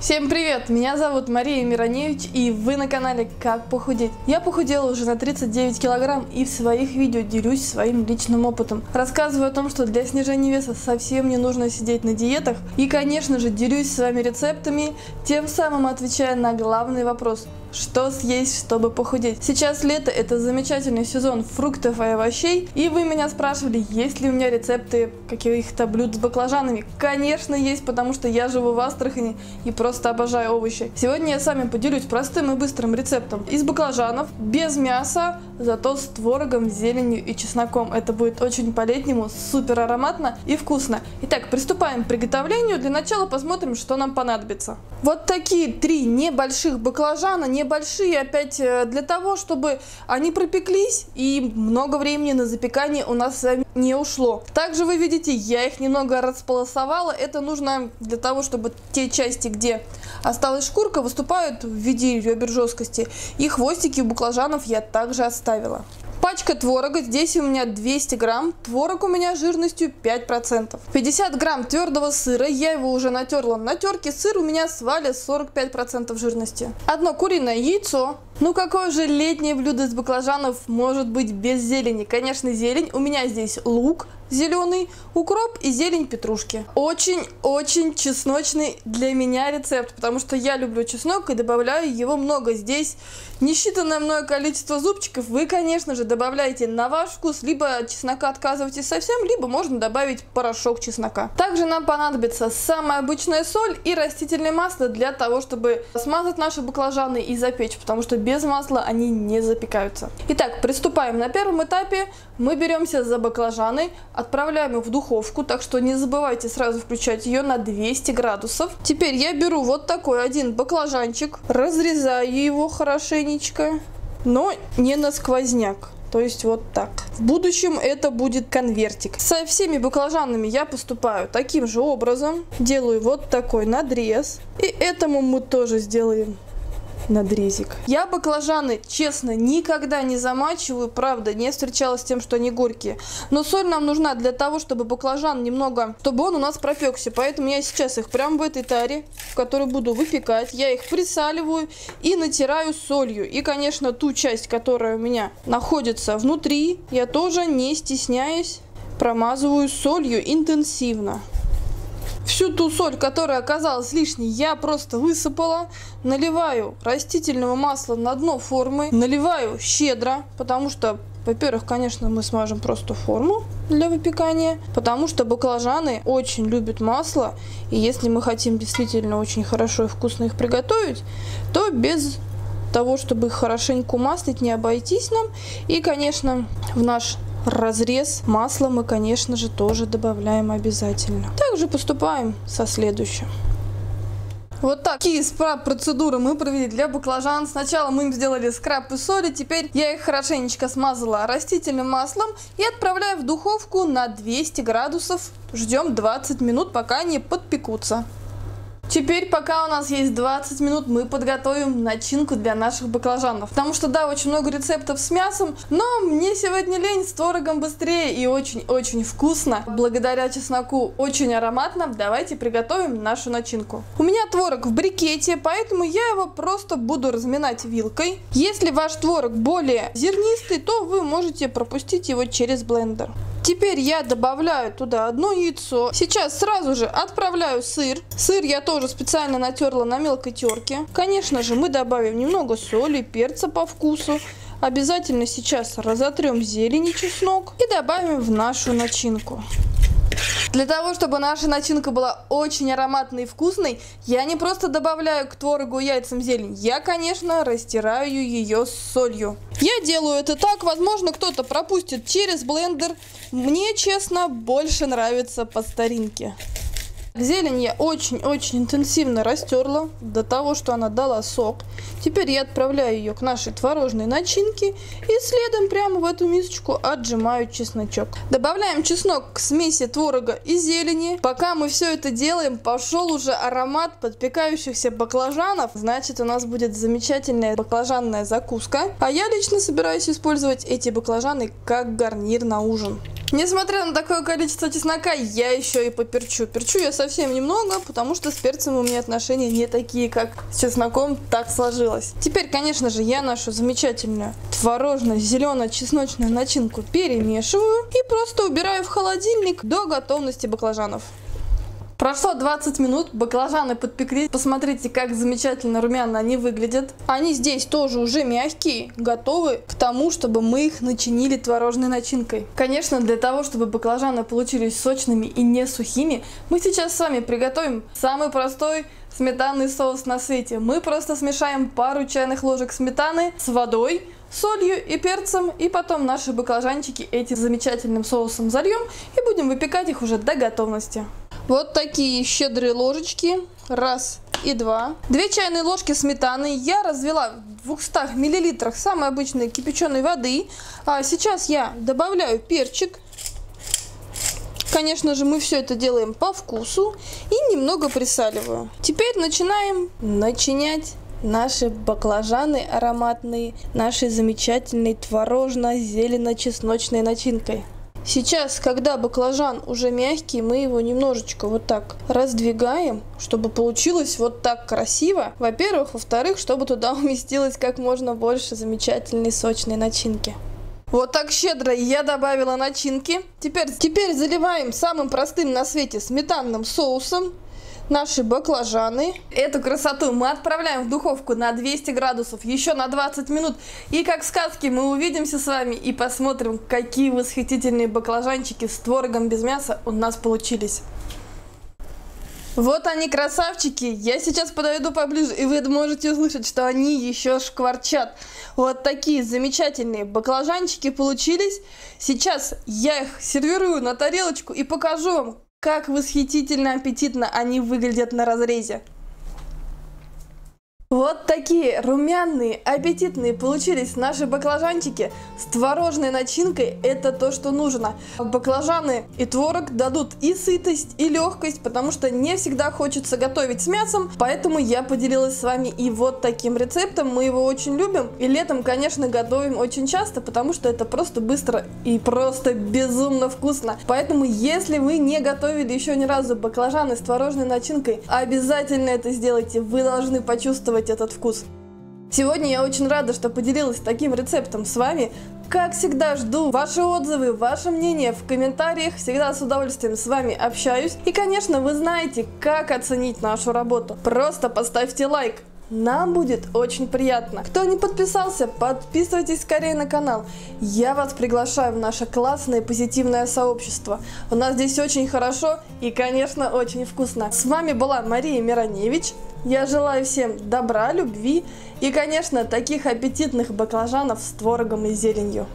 Всем привет! Меня зовут Мария Мироневич и вы на канале Как похудеть. Я похудела уже на 39 килограмм и в своих видео делюсь своим личным опытом. Рассказываю о том, что для снижения веса совсем не нужно сидеть на диетах и конечно же делюсь с вами рецептами, тем самым отвечая на главный вопрос – что съесть, чтобы похудеть. Сейчас лето, это замечательный сезон фруктов и овощей. И вы меня спрашивали, есть ли у меня рецепты каких-то блюд с баклажанами. Конечно есть, потому что я живу в Астрахани и просто обожаю овощи. Сегодня я с вами поделюсь простым и быстрым рецептом. Из баклажанов, без мяса, зато с творогом, зеленью и чесноком. Это будет очень по-летнему, супер ароматно и вкусно. Итак, приступаем к приготовлению. Для начала посмотрим, что нам понадобится. Вот такие три небольших баклажана, небольшие опять э, для того, чтобы они пропеклись и много времени на запекание у нас не ушло. Также вы видите, я их немного располосовала. Это нужно для того, чтобы те части, где осталась шкурка, выступают в виде ребер жесткости. И хвостики у баклажанов я также оставила. Пачка творога, здесь у меня 200 грамм, творог у меня жирностью 5%. 50 грамм твердого сыра, я его уже натерла на терке, сыр у меня с вали 45% жирности. Одно куриное яйцо, ну какое же летнее блюдо из баклажанов может быть без зелени? Конечно зелень, у меня здесь лук, зеленый, укроп и зелень петрушки. Очень-очень чесночный для меня рецепт, потому что я люблю чеснок и добавляю его много. Здесь несчитанное мною количество зубчиков. Вы, конечно же, добавляете на ваш вкус, либо чеснока отказываетесь совсем, либо можно добавить порошок чеснока. Также нам понадобится самая обычная соль и растительное масло для того, чтобы смазать наши баклажаны и запечь, потому что без масла они не запекаются. Итак, приступаем. На первом этапе мы беремся за баклажаны, Отправляем их в духовку, так что не забывайте сразу включать ее на 200 градусов. Теперь я беру вот такой один баклажанчик, разрезаю его хорошенечко, но не на сквозняк. То есть вот так. В будущем это будет конвертик. Со всеми баклажанами я поступаю таким же образом. Делаю вот такой надрез. И этому мы тоже сделаем надрезик. Я баклажаны, честно, никогда не замачиваю, правда, не встречалась с тем, что они горькие. Но соль нам нужна для того, чтобы баклажан немного, чтобы он у нас пропекся. Поэтому я сейчас их прямо в этой таре, в которой буду выпекать, я их присаливаю и натираю солью. И, конечно, ту часть, которая у меня находится внутри, я тоже, не стесняясь, промазываю солью интенсивно. Всю ту соль, которая оказалась лишней, я просто высыпала. Наливаю растительного масла на дно формы. Наливаю щедро, потому что, во-первых, конечно, мы смажем просто форму для выпекания, потому что баклажаны очень любят масло. И если мы хотим действительно очень хорошо и вкусно их приготовить, то без того, чтобы их хорошенько маслить, не обойтись нам. И, конечно, в наш разрез масла мы, конечно же, тоже добавляем обязательно. Также поступаем со следующим. Вот такие скраб-процедуры мы провели для баклажан. Сначала мы им сделали скраб и соли, теперь я их хорошенечко смазала растительным маслом и отправляю в духовку на 200 градусов. Ждем 20 минут, пока они подпекутся. Теперь, пока у нас есть 20 минут, мы подготовим начинку для наших баклажанов. Потому что, да, очень много рецептов с мясом, но мне сегодня лень с творогом быстрее и очень-очень вкусно. Благодаря чесноку очень ароматно. Давайте приготовим нашу начинку. У меня творог в брикете, поэтому я его просто буду разминать вилкой. Если ваш творог более зернистый, то вы можете пропустить его через блендер. Теперь я добавляю туда одно яйцо. Сейчас сразу же отправляю сыр. Сыр я тоже специально натерла на мелкой терке. Конечно же, мы добавим немного соли, перца по вкусу. Обязательно сейчас разотрем зелень и чеснок и добавим в нашу начинку. Для того, чтобы наша начинка была очень ароматной и вкусной, я не просто добавляю к творогу яйцам зелень, я, конечно, растираю ее с солью. Я делаю это так, возможно, кто-то пропустит через блендер. Мне, честно, больше нравится по старинке. Зелень я очень-очень интенсивно растерла до того, что она дала сок. Теперь я отправляю ее к нашей творожной начинке и следом прямо в эту мисочку отжимаю чесночок. Добавляем чеснок к смеси творога и зелени. Пока мы все это делаем, пошел уже аромат подпекающихся баклажанов. Значит, у нас будет замечательная баклажанная закуска. А я лично собираюсь использовать эти баклажаны как гарнир на ужин. Несмотря на такое количество чеснока, я еще и поперчу. Перчу я совсем немного, потому что с перцем у меня отношения не такие, как с чесноком, так сложилось. Теперь, конечно же, я нашу замечательную творожно-зелено-чесночную начинку перемешиваю и просто убираю в холодильник до готовности баклажанов. Прошло 20 минут, баклажаны подпекли. Посмотрите, как замечательно румяно они выглядят. Они здесь тоже уже мягкие, готовы к тому, чтобы мы их начинили творожной начинкой. Конечно, для того, чтобы баклажаны получились сочными и не сухими, мы сейчас с вами приготовим самый простой сметанный соус на свете. Мы просто смешаем пару чайных ложек сметаны с водой, солью и перцем, и потом наши баклажанчики этим замечательным соусом зальем и будем выпекать их уже до готовности. Вот такие щедрые ложечки. Раз и два. Две чайные ложки сметаны я развела в 200 миллилитрах самой обычной кипяченой воды. А сейчас я добавляю перчик. Конечно же, мы все это делаем по вкусу и немного присаливаю. Теперь начинаем начинять наши баклажаны ароматные, нашей замечательной творожно-зелено-чесночной начинкой. Сейчас, когда баклажан уже мягкий, мы его немножечко вот так раздвигаем, чтобы получилось вот так красиво. Во-первых. Во-вторых, чтобы туда уместилось как можно больше замечательной сочной начинки. Вот так щедро я добавила начинки. Теперь, теперь заливаем самым простым на свете сметанным соусом наши баклажаны. Эту красоту мы отправляем в духовку на 200 градусов еще на 20 минут. И как в сказке мы увидимся с вами и посмотрим, какие восхитительные баклажанчики с творогом без мяса у нас получились. Вот они, красавчики. Я сейчас подойду поближе, и вы можете услышать, что они еще шкварчат. Вот такие замечательные баклажанчики получились. Сейчас я их сервирую на тарелочку и покажу вам, как восхитительно аппетитно они выглядят на разрезе. Вот такие румяные, аппетитные получились наши баклажанчики с творожной начинкой. Это то, что нужно. Баклажаны и творог дадут и сытость, и легкость, потому что не всегда хочется готовить с мясом. Поэтому я поделилась с вами и вот таким рецептом. Мы его очень любим. И летом, конечно, готовим очень часто, потому что это просто быстро и просто безумно вкусно. Поэтому, если вы не готовили еще ни разу баклажаны с творожной начинкой, обязательно это сделайте. Вы должны почувствовать почувствовать этот вкус. Сегодня я очень рада, что поделилась таким рецептом с вами. Как всегда, жду ваши отзывы, ваше мнение в комментариях. Всегда с удовольствием с вами общаюсь. И, конечно, вы знаете, как оценить нашу работу. Просто поставьте лайк. Нам будет очень приятно. Кто не подписался, подписывайтесь скорее на канал. Я вас приглашаю в наше классное позитивное сообщество. У нас здесь очень хорошо и, конечно, очень вкусно. С вами была Мария Мироневич. Я желаю всем добра, любви и, конечно, таких аппетитных баклажанов с творогом и зеленью.